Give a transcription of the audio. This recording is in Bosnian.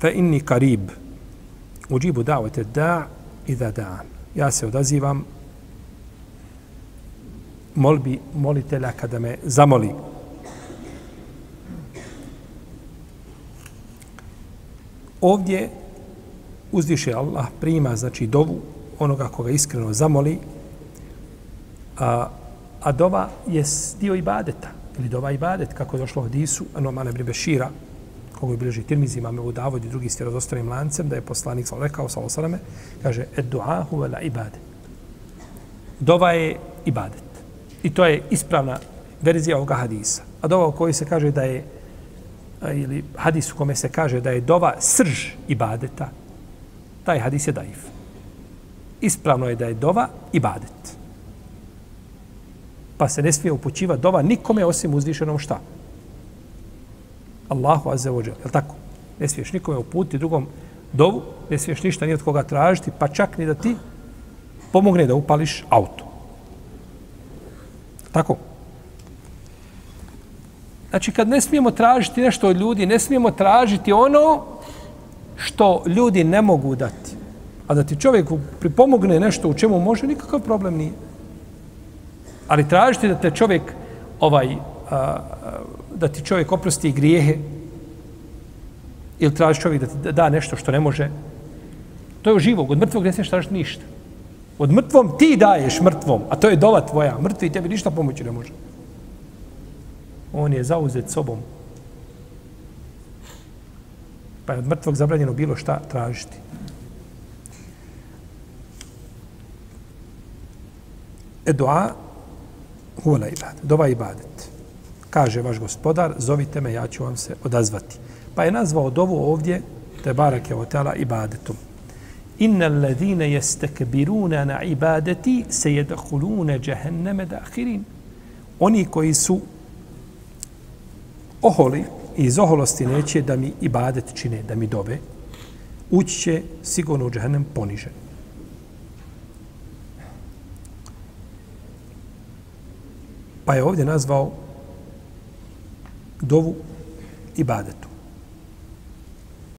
Fa inni karib. Uđibu davete da i da da. Ja se odazivam molbi molitelja kada me zamoli. Ovdje uzdiše Allah prima, znači, dovu onoga koga iskreno zamoli, a, a dova je dio ibadeta, ili dova ibadet, kako je došlo u hadisu, ano Bribešira, bribe kogu je bilježi tirmizi, imam Ebu Davod i drugi stjerozostanim lancem, da je poslanik sam rekao, sa osalame, kaže, ed duahu vela ibadet. Dova je ibadet. I to je ispravna verzija ovoga hadisa. A dova u kojoj se kaže da je, ili hadis u kome se kaže da je dova srž ibadeta, taj hadis je daif. Ispravno je da je dova ibadet. Pa se ne smije upućiva dova nikome osim uzvišenom šta? Allahu azza wa jel tako? Ne smiješ nikome uputiti drugom dovu, ne smiješ ništa ni od koga tražiti, pa čak ni da ti pomogne da upališ auto. Tako? Znači, kad ne smijemo tražiti nešto od ljudi, ne smijemo tražiti ono što ljudi ne mogu dati. A da ti čovjek pripomogne nešto u čemu može, nikakav problem nije. Ali tražiti da te čovjek ovaj, a, da ti čovjek oprosti grijehe ili traži čovjek da ti da nešto što ne može, to je živog. Od mrtvog ne smiješ tražiti ništa. Od mrtvom ti daješ mrtvom, a to je dova tvoja. Mrtvi tebi ništa pomoći ne može. On je zauzet sobom. Pa je od mrtvog zabranjeno bilo šta tražiti. E dua huvala ibadet. Dova ibadet. Kaže vaš gospodar, zovite me, ja ću vam se odazvati. Pa je nazvao dovu ovdje, te barake o otala ibadetom. Inna alladhina yastakbiruna na ibadati sayadkhuluna jahannama dakhirin. Oni koji su oholi i iz oholosti neće da mi ibadet čine, da mi dove, ući će sigurno u džahennem ponižen. Pa je ovdje nazvao dovu ibadetu.